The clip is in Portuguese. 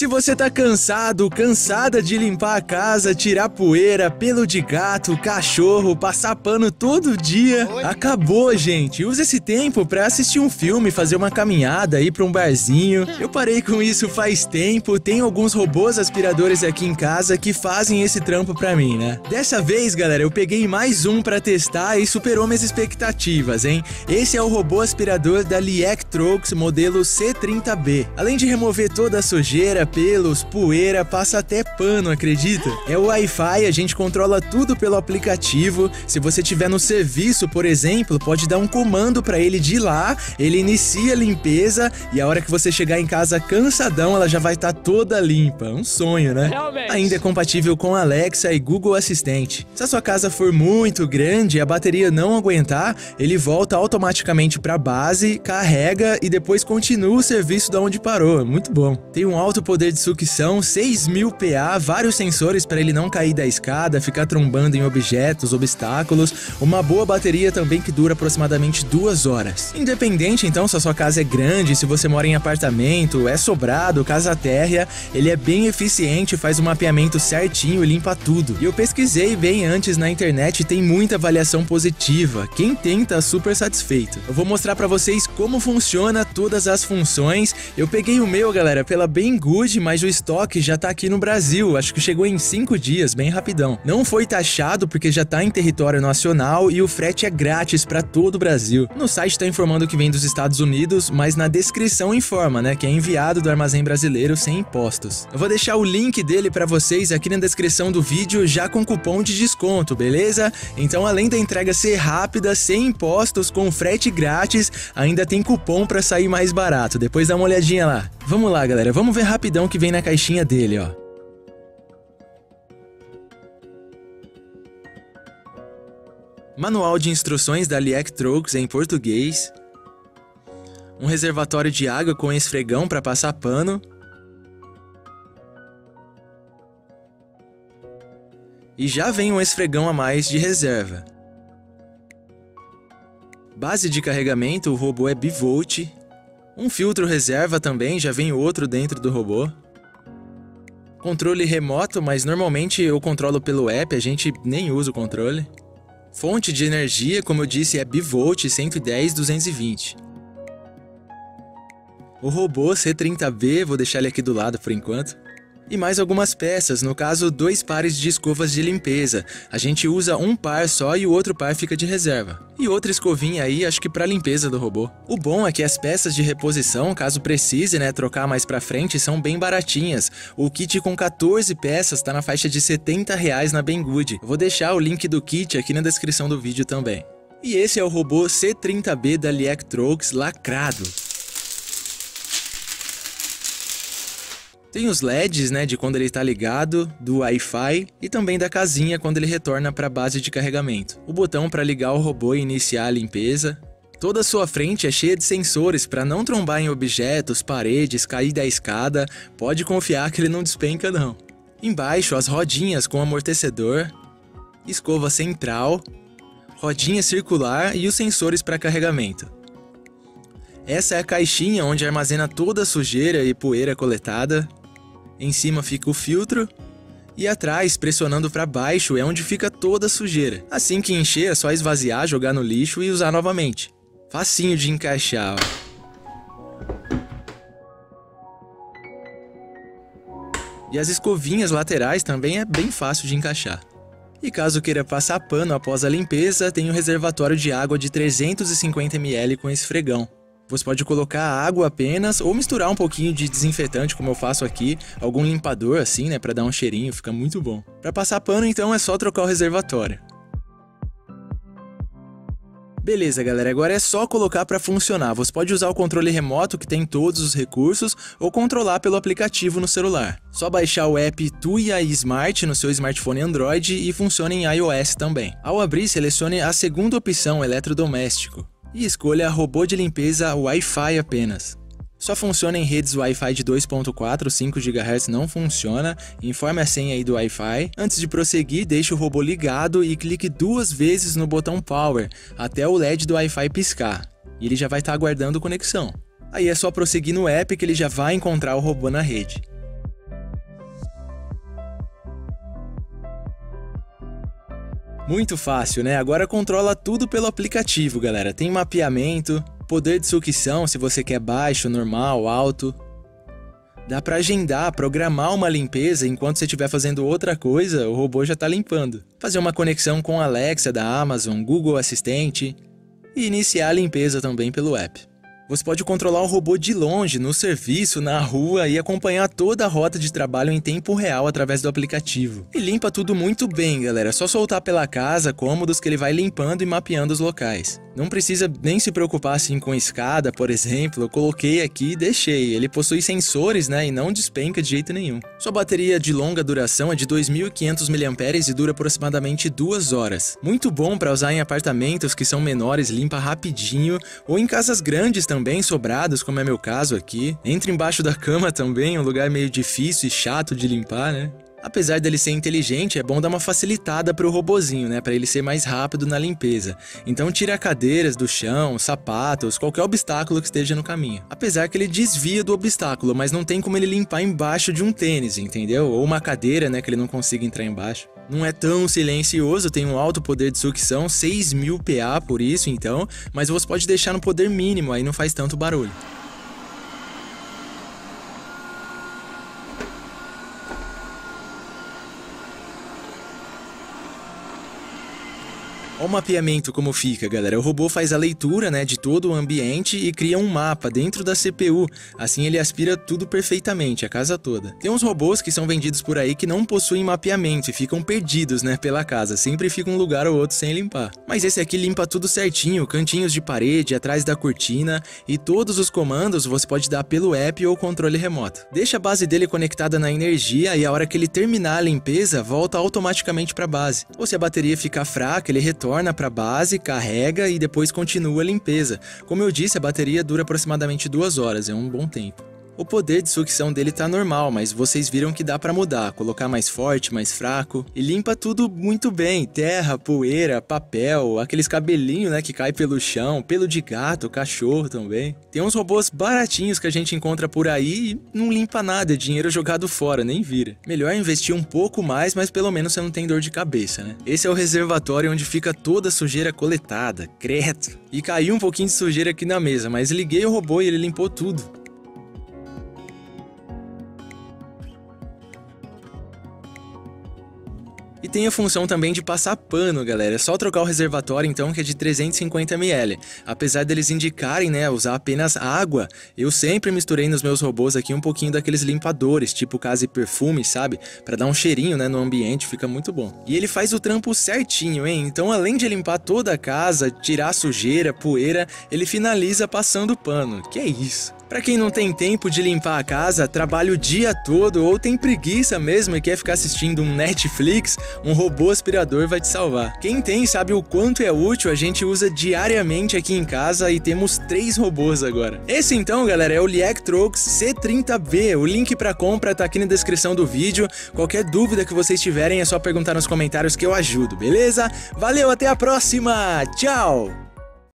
Se você tá cansado, cansada de limpar a casa, tirar poeira, pelo de gato, cachorro, passar pano todo dia, acabou, gente. Use esse tempo para assistir um filme, fazer uma caminhada, ir para um barzinho. Eu parei com isso faz tempo, tem alguns robôs aspiradores aqui em casa que fazem esse trampo para mim, né? Dessa vez, galera, eu peguei mais um para testar e superou minhas expectativas, hein? Esse é o robô aspirador da Liectrox modelo C30B. Além de remover toda a sujeira, pelos, poeira, passa até pano, acredita? É o Wi-Fi, a gente controla tudo pelo aplicativo. Se você tiver no serviço, por exemplo, pode dar um comando para ele de lá, ele inicia a limpeza e a hora que você chegar em casa cansadão, ela já vai estar tá toda limpa. Um sonho, né? Realmente. Ainda é compatível com Alexa e Google Assistente. Se a sua casa for muito grande e a bateria não aguentar, ele volta automaticamente para base, carrega e depois continua o serviço da onde parou. Muito bom. Tem um alto poder de sucção, 6000 PA, vários sensores para ele não cair da escada, ficar trombando em objetos, obstáculos, uma boa bateria também que dura aproximadamente duas horas. Independente então se a sua casa é grande, se você mora em apartamento, é sobrado, casa térrea, ele é bem eficiente, faz o mapeamento certinho e limpa tudo. E eu pesquisei bem antes na internet tem muita avaliação positiva. Quem tem tá super satisfeito. Eu vou mostrar para vocês como funciona todas as funções. Eu peguei o meu, galera, pela Banggood mas o estoque já tá aqui no Brasil. Acho que chegou em 5 dias, bem rapidão. Não foi taxado porque já tá em território nacional e o frete é grátis para todo o Brasil. No site tá informando que vem dos Estados Unidos, mas na descrição informa, né, que é enviado do armazém brasileiro sem impostos. Eu vou deixar o link dele para vocês aqui na descrição do vídeo já com cupom de desconto, beleza? Então, além da entrega ser rápida, sem impostos, com frete grátis, ainda tem cupom para sair mais barato. Depois dá uma olhadinha lá. Vamos lá, galera, vamos ver rapidão o que vem na caixinha dele, ó. Manual de instruções da Liectrox em português. Um reservatório de água com esfregão para passar pano. E já vem um esfregão a mais de reserva. Base de carregamento, o robô é bivolt um filtro reserva também, já vem outro dentro do robô. Controle remoto, mas normalmente eu controlo pelo app, a gente nem usa o controle. Fonte de energia, como eu disse, é bivolt 110 220. O robô C30B, vou deixar ele aqui do lado por enquanto e mais algumas peças, no caso, dois pares de escovas de limpeza. A gente usa um par só e o outro par fica de reserva. E outra escovinha aí, acho que para limpeza do robô. O bom é que as peças de reposição, caso precise, né, trocar mais para frente, são bem baratinhas. O kit com 14 peças está na faixa de 70 reais na Banggood. Vou deixar o link do kit aqui na descrição do vídeo também. E esse é o robô C30B da Liectrox lacrado. Tem os LEDs, né, de quando ele está ligado, do Wi-Fi e também da casinha quando ele retorna para a base de carregamento. O botão para ligar o robô e iniciar a limpeza. Toda a sua frente é cheia de sensores para não trombar em objetos, paredes, cair da escada. Pode confiar que ele não despenca não. Embaixo as rodinhas com amortecedor, escova central, rodinha circular e os sensores para carregamento. Essa é a caixinha onde armazena toda a sujeira e poeira coletada. Em cima fica o filtro e atrás, pressionando para baixo, é onde fica toda a sujeira. Assim que encher, é só esvaziar, jogar no lixo e usar novamente. Facinho de encaixar, ó. E as escovinhas laterais também é bem fácil de encaixar. E caso queira passar pano após a limpeza, tem um reservatório de água de 350 ml com esfregão. Você pode colocar água apenas ou misturar um pouquinho de desinfetante, como eu faço aqui, algum limpador assim, né, para dar um cheirinho, fica muito bom. Para passar pano, então, é só trocar o reservatório. Beleza, galera, agora é só colocar para funcionar. Você pode usar o controle remoto que tem todos os recursos ou controlar pelo aplicativo no celular. Só baixar o app Tuya Smart no seu smartphone Android e funciona em iOS também. Ao abrir, selecione a segunda opção, eletrodoméstico e escolha robô de limpeza Wi-Fi apenas. Só funciona em redes Wi-Fi de 2.4, 5 GHz não funciona. Informe a senha aí do Wi-Fi. Antes de prosseguir, deixe o robô ligado e clique duas vezes no botão Power até o LED do Wi-Fi piscar. E ele já vai estar tá aguardando conexão. Aí é só prosseguir no app que ele já vai encontrar o robô na rede. Muito fácil, né? Agora controla tudo pelo aplicativo, galera. Tem mapeamento, poder de sucção se você quer baixo, normal, alto. Dá para agendar, programar uma limpeza enquanto você estiver fazendo outra coisa, o robô já está limpando. Fazer uma conexão com Alexa da Amazon, Google Assistente e iniciar a limpeza também pelo app. Você pode controlar o robô de longe, no serviço, na rua e acompanhar toda a rota de trabalho em tempo real através do aplicativo. E limpa tudo muito bem, galera. É só soltar pela casa cômodos que ele vai limpando e mapeando os locais. Não precisa nem se preocupar assim com escada, por exemplo. Eu coloquei aqui e deixei. Ele possui sensores, né, e não despenca de jeito nenhum. Sua bateria de longa duração é de 2.500 mAh e dura aproximadamente 2 horas. Muito bom para usar em apartamentos que são menores, limpa rapidinho, ou em casas grandes também sobrados, como é meu caso aqui. Entra embaixo da cama também, um lugar meio difícil e chato de limpar, né? Apesar dele ser inteligente, é bom dar uma facilitada pro robozinho, né, para ele ser mais rápido na limpeza. Então tira cadeiras do chão, sapatos, qualquer obstáculo que esteja no caminho. Apesar que ele desvia do obstáculo, mas não tem como ele limpar embaixo de um tênis, entendeu? Ou uma cadeira, né, que ele não consiga entrar embaixo. Não é tão silencioso, tem um alto poder de sucção, 6000 PA por isso então, mas você pode deixar no poder mínimo, aí não faz tanto barulho. Olha o mapeamento como fica, galera. O robô faz a leitura né, de todo o ambiente e cria um mapa dentro da CPU. Assim ele aspira tudo perfeitamente, a casa toda. Tem uns robôs que são vendidos por aí que não possuem mapeamento e ficam perdidos né, pela casa. Sempre fica um lugar ou outro sem limpar. Mas esse aqui limpa tudo certinho, cantinhos de parede, atrás da cortina e todos os comandos você pode dar pelo app ou controle remoto. Deixa a base dele conectada na energia e a hora que ele terminar a limpeza, volta automaticamente para a base. Ou se a bateria ficar fraca, ele retorna retorna para a base, carrega e depois continua a limpeza. Como eu disse, a bateria dura aproximadamente duas horas, é um bom tempo. O poder de sucção dele tá normal, mas vocês viram que dá para mudar, colocar mais forte, mais fraco e limpa tudo muito bem, terra, poeira, papel, aqueles cabelinhos, né, que cai pelo chão, pelo de gato, cachorro também. Tem uns robôs baratinhos que a gente encontra por aí e não limpa nada, é dinheiro jogado fora, nem vira. Melhor investir um pouco mais, mas pelo menos você não tem dor de cabeça, né? Esse é o reservatório onde fica toda a sujeira coletada, creto. E caiu um pouquinho de sujeira aqui na mesa, mas liguei o robô e ele limpou tudo. Tem a função também de passar pano, galera. É só trocar o reservatório, então, que é de 350ml. Apesar deles indicarem, né, usar apenas água, eu sempre misturei nos meus robôs aqui um pouquinho daqueles limpadores, tipo casa e perfume, sabe? Para dar um cheirinho, né, no ambiente, fica muito bom. E ele faz o trampo certinho, hein? Então, além de limpar toda a casa, tirar sujeira, poeira, ele finaliza passando pano. Que é isso? Para quem não tem tempo de limpar a casa, trabalha o dia todo ou tem preguiça mesmo e quer ficar assistindo um Netflix, um robô aspirador vai te salvar. Quem tem sabe o quanto é útil, a gente usa diariamente aqui em casa e temos três robôs agora. Esse então, galera, é o Liectrox C30B. O link para compra tá aqui na descrição do vídeo. Qualquer dúvida que vocês tiverem é só perguntar nos comentários que eu ajudo, beleza? Valeu, até a próxima. Tchau.